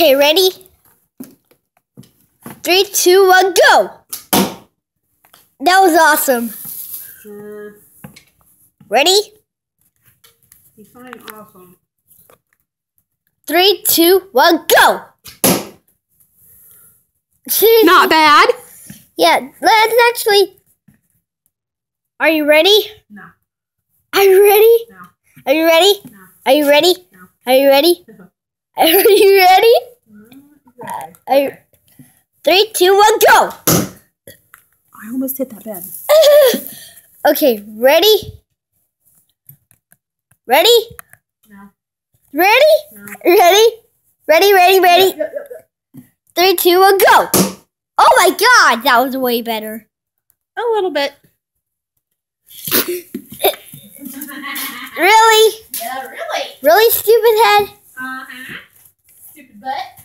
Okay, ready? Three, two, one, go! That was awesome. Uh, Ready? define awesome. Three, two, one, go! Not bad. Yeah, let's actually. Are you ready? No. Are you ready? No. Are you ready? No. Are you ready? No. Are you ready? No. Are you ready? Okay. Are you... Three, two, one, go! I almost hit that bed. okay, ready? Ready? No. Ready? No. Ready? Ready, ready, ready? Three, two, one, go! Oh my god, that was way better. A little bit. Really? Yeah, really. Really, stupid head? Uh butt.